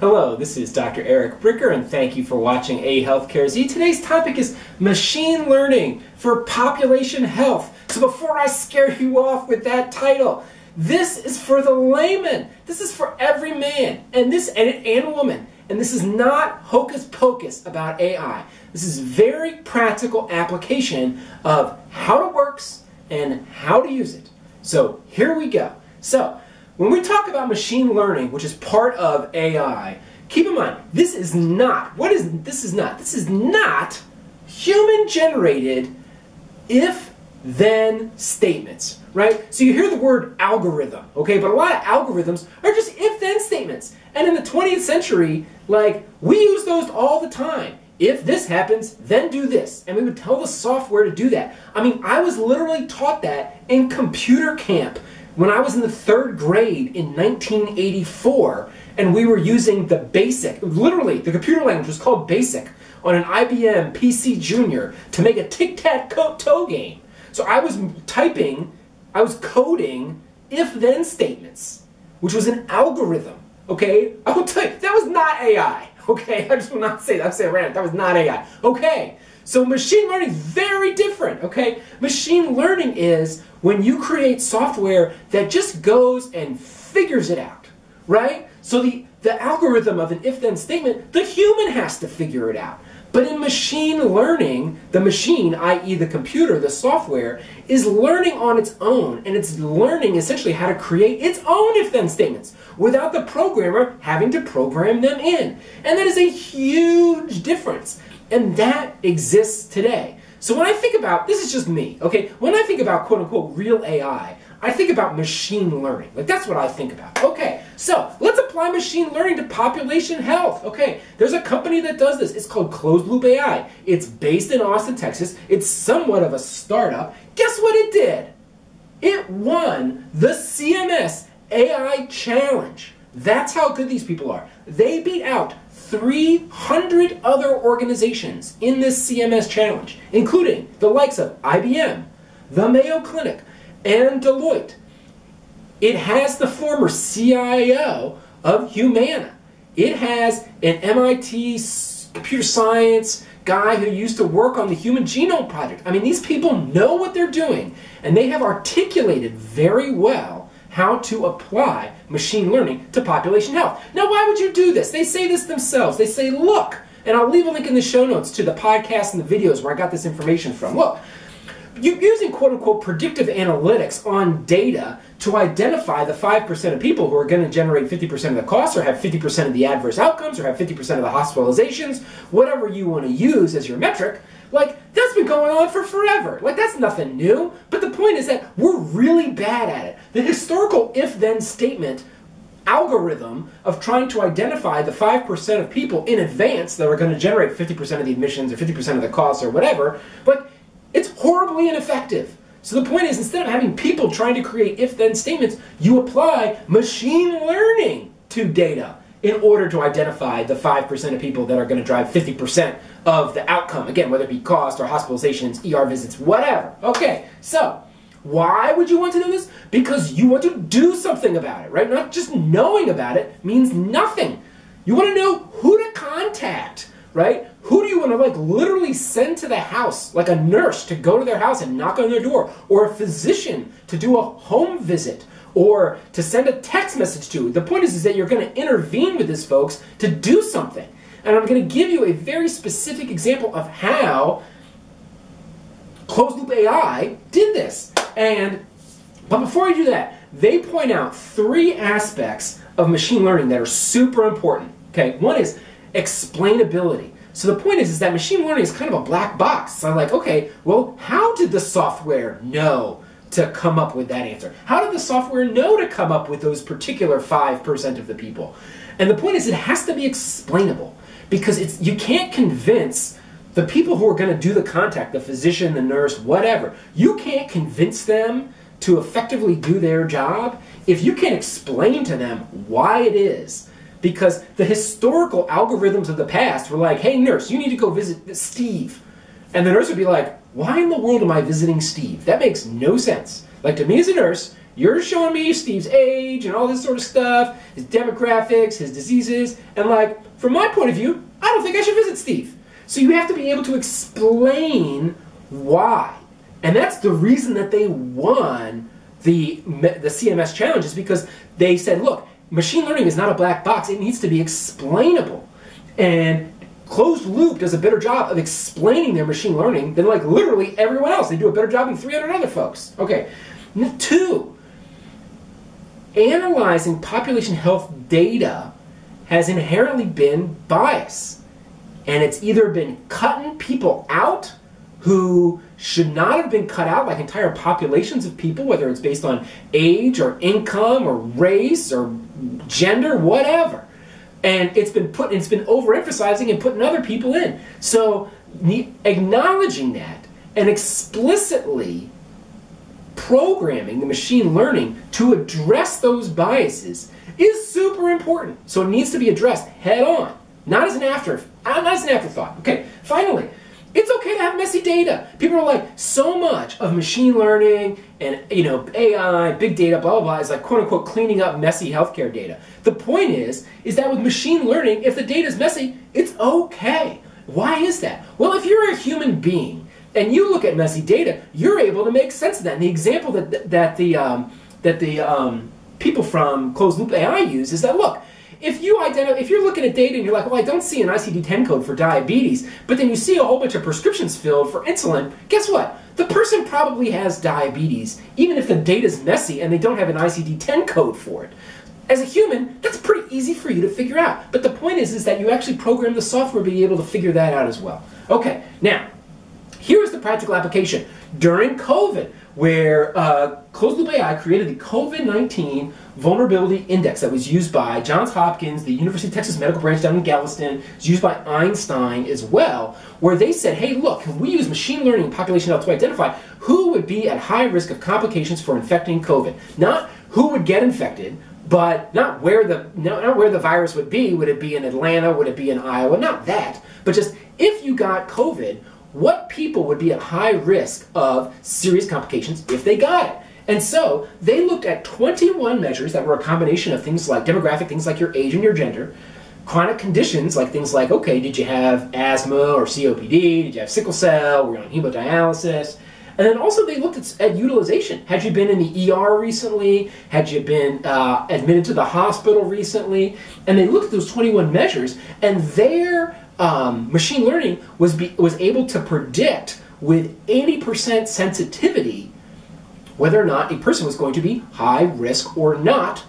Hello, this is Dr. Eric Bricker, and thank you for watching A Healthcare Z. Today's topic is machine learning for population health. So before I scare you off with that title, this is for the layman. This is for every man and this and, and woman. And this is not hocus pocus about AI. This is very practical application of how it works and how to use it. So here we go. So when we talk about machine learning, which is part of AI, keep in mind this is not what is this is not this is not human generated if then statements, right? So you hear the word algorithm, okay, but a lot of algorithms are just if then statements. And in the 20th century, like we use those all the time. If this happens, then do this. And we would tell the software to do that. I mean, I was literally taught that in computer camp when I was in the third grade in 1984, and we were using the BASIC, literally, the computer language was called BASIC, on an IBM PC Junior to make a tic tac toe game. So I was typing, I was coding if then statements, which was an algorithm. Okay? I will tell you, that was not AI. Okay? I just will not say that. I'll say it right That was not AI. Okay. So machine learning is very different, okay? Machine learning is when you create software that just goes and figures it out, right? So the, the algorithm of an if-then statement, the human has to figure it out. But in machine learning, the machine, i.e. the computer, the software, is learning on its own, and it's learning essentially how to create its own if-then statements without the programmer having to program them in. And that is a huge difference. And that exists today. So when I think about, this is just me, okay? When I think about quote unquote real AI, I think about machine learning. Like that's what I think about. Okay, so let's apply machine learning to population health. Okay, there's a company that does this. It's called Closed Loop AI. It's based in Austin, Texas. It's somewhat of a startup. Guess what it did? It won the CMS AI Challenge. That's how good these people are. They beat out 300 other organizations in this CMS challenge, including the likes of IBM, the Mayo Clinic, and Deloitte. It has the former CIO of Humana. It has an MIT computer science guy who used to work on the Human Genome Project. I mean, these people know what they're doing, and they have articulated very well how to apply machine learning to population health. Now, why would you do this? They say this themselves. They say, look, and I'll leave a link in the show notes to the podcast and the videos where I got this information from. Look, using quote unquote predictive analytics on data to identify the 5% of people who are going to generate 50% of the costs or have 50% of the adverse outcomes or have 50% of the hospitalizations, whatever you want to use as your metric, like that's been going on for forever. Like that's nothing new. But the point is that we're really bad at it. The historical if then statement algorithm of trying to identify the 5% of people in advance that are going to generate 50% of the admissions or 50% of the costs or whatever, but it's horribly ineffective. So the point is, instead of having people trying to create if-then statements, you apply machine learning to data in order to identify the 5% of people that are going to drive 50% of the outcome. Again, whether it be cost or hospitalizations, ER visits, whatever. Okay, so why would you want to know this? Because you want to do something about it, right? Not just knowing about it means nothing. You want to know who to contact, right? Want to like literally send to the house, like a nurse to go to their house and knock on their door, or a physician to do a home visit, or to send a text message to? The point is, is that you're going to intervene with these folks to do something. And I'm going to give you a very specific example of how closed loop AI did this. And but before I do that, they point out three aspects of machine learning that are super important. Okay, one is explainability. So the point is, is that machine learning is kind of a black box. So I'm like, okay, well, how did the software know to come up with that answer? How did the software know to come up with those particular 5% of the people? And the point is, it has to be explainable because it's you can't convince the people who are going to do the contact, the physician, the nurse, whatever. You can't convince them to effectively do their job if you can't explain to them why it is because the historical algorithms of the past were like, hey, nurse, you need to go visit Steve. And the nurse would be like, why in the world am I visiting Steve? That makes no sense. Like, to me as a nurse, You're showing me Steve's age and all this sort of stuff, his demographics, his diseases, and like, from my point of view, I don't think I should visit Steve. So you have to be able to explain why. And that's the reason that they won the, the CMS challenge is because they said, look, machine learning is not a black box. It needs to be explainable. And closed loop does a better job of explaining their machine learning than like literally everyone else. They do a better job than 300 other folks. Okay. Two, analyzing population health data has inherently been bias. And it's either been cutting people out who should not have been cut out, like entire populations of people, whether it's based on age or income or race or gender, whatever. And it's been put, it's been overemphasizing and putting other people in. So acknowledging that and explicitly programming the machine learning to address those biases is super important. So it needs to be addressed head on, not as an after, not as an afterthought. Okay, finally, it's okay to have messy data. People are like, so much of machine learning and you know AI, big data, blah blah blah, is like quote unquote cleaning up messy healthcare data. The point is, is that with machine learning, if the data is messy, it's okay. Why is that? Well, if you're a human being and you look at messy data, you're able to make sense of that. And the example that that the um, that the um, people from Closed Loop AI use is that look, if you identify, if you're looking at data and you're like, well, I don't see an ICD-10 code for diabetes, but then you see a whole bunch of prescriptions filled for insulin, guess what? The person probably has diabetes, even if the data's messy and they don't have an ICD-10 code for it. As a human, that's pretty easy for you to figure out. But the point is, is that you actually program the software to be able to figure that out as well. Okay, now, here's the practical application. During COVID, where uh, Closed Loop AI created the COVID 19 Vulnerability Index that was used by Johns Hopkins, the University of Texas Medical Branch down in Galveston, it's used by Einstein as well, where they said, hey, look, can we use machine learning and population health to identify who would be at high risk of complications for infecting COVID? Not who would get infected, but not where the not where the virus would be. Would it be in Atlanta? Would it be in Iowa? Not that, but just if you got COVID, what people would be at high risk of serious complications if they got it. And so they looked at 21 measures that were a combination of things like demographic, things like your age and your gender, chronic conditions like things like, okay, did you have asthma or COPD? Did you have sickle cell? Were you on hemodialysis? And then also they looked at, at, utilization. Had you been in the ER recently? Had you been uh, admitted to the hospital recently? And they looked at those 21 measures, and their um, machine learning was be, was able to predict with 80% sensitivity whether or not a person was going to be high risk or not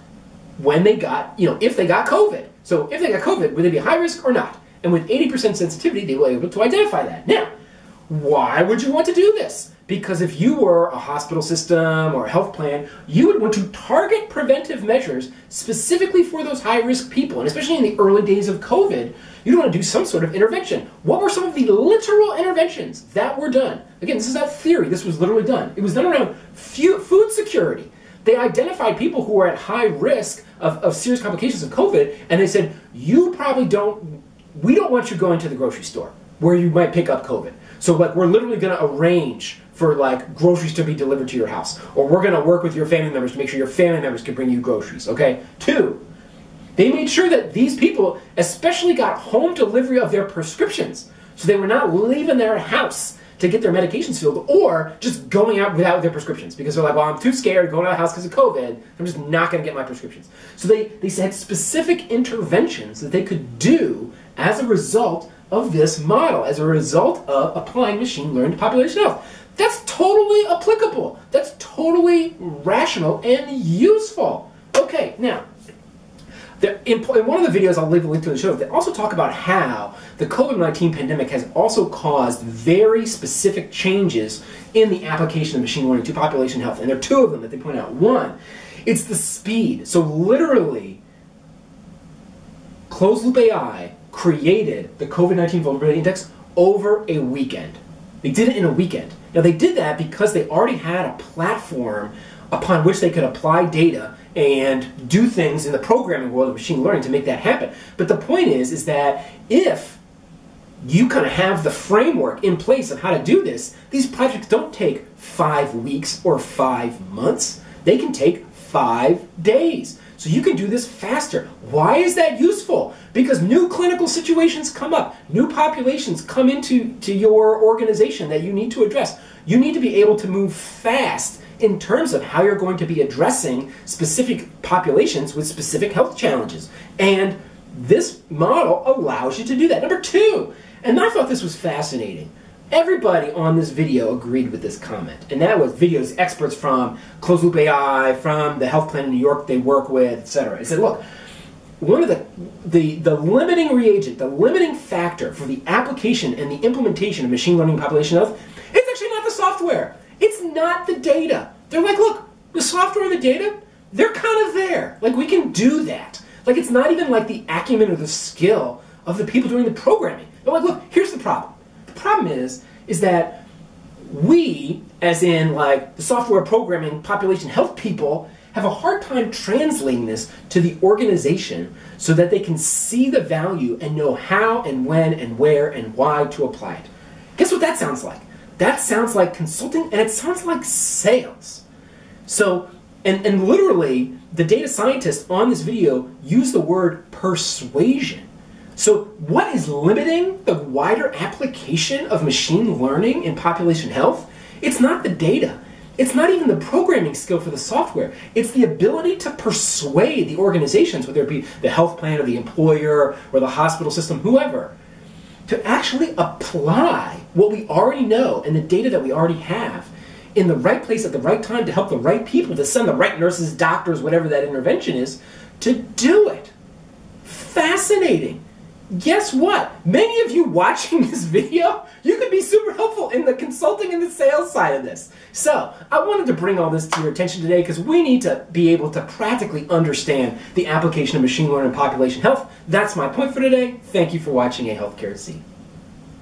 when they got, you know, if they got COVID. So if they got COVID, would they be high risk or not? And with 80% sensitivity, they were able to identify that. Now, why would you want to do this? Because if you were a hospital system or a health plan, you would want to target preventive measures specifically for those high risk people. And especially in the early days of COVID, you'd want to do some sort of intervention. What were some of the literal interventions that were done? Again, this is not theory, this was literally done. It was done around food security. They identified people who were at high risk of, of serious complications of COVID, and they said, You probably don't, we don't want you going to the grocery store where you might pick up COVID. So like we're literally going to arrange for like groceries to be delivered to your house, or we're going to work with your family members to make sure your family members can bring you groceries. Okay. Two, they made sure that these people, especially, got home delivery of their prescriptions, so they were not leaving their house to get their medications filled, or just going out without their prescriptions because they're like, well, I'm too scared going out of the house because of COVID. I'm just not going to get my prescriptions. So they they had specific interventions that they could do as a result of this model as a result of applying machine learning to population health. Totally applicable. That's totally rational and useful. Okay, now, in, one of the videos I'll leave a link to in the show, they also talk about how the COVID-19 pandemic has also caused very specific changes in the application of machine learning to population health. And there are two of them that they point out. One, it's the speed. So literally, closed loop AI created the COVID 19 Vulnerability Index over a weekend. They did it in a weekend. Now, they did that because they already had a platform upon which they could apply data and do things in the programming world of machine learning to make that happen. But the point is, is that if you kind of have the framework in place of how to do this, these projects don't take five weeks or five months. They can take five days. So you can do this faster. Why is that useful? Because new clinical situations come up, new populations come into to your organization that you need to address. You need to be able to move fast in terms of how you're going to be addressing specific populations with specific health challenges. And this model allows you to do that. Number two, and I thought this was fascinating. Everybody on this video agreed with this comment, and that was videos experts from Closed Loop AI, from the health plan in New York they work with, etc. I said, look, one of the, the the limiting reagent, the limiting factor for the application and the implementation of machine learning population health, it's actually not the software. It's not the data. They're like, look, the software and the data, they're kind of there. Like we can do that. Like it's not even like the acumen or the skill of the people doing the programming. They're like, look, here's the problem problem is, is that we, as in like the software programming population health people, have a hard time translating this to the organization so that they can see the value and know how and when and where and why to apply it. Guess what that sounds like? That sounds like consulting and it sounds like sales. So, and, and literally, the data scientists on this video use the word persuasion. So, what is limiting the wider application of machine learning in population health? It's not the data. It's not even the programming skill for the software. It's the ability to persuade the organizations, whether it be the health plan or the employer or the hospital system, whoever, to actually apply what we already know and the data that we already have in the right place at the right time to help the right people, to send the right nurses, doctors, whatever that intervention is, to do it. Fascinating guess what? Many of you watching this video, you could be super helpful in the consulting and the sales side of this. So, I wanted to bring all this to your attention today because we need to be able to practically understand the application of machine learning in population health. That's my point for today. Thank you for watching A Healthcare Z.